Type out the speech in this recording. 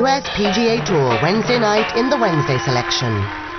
US PGA Tour Wednesday night in the Wednesday selection.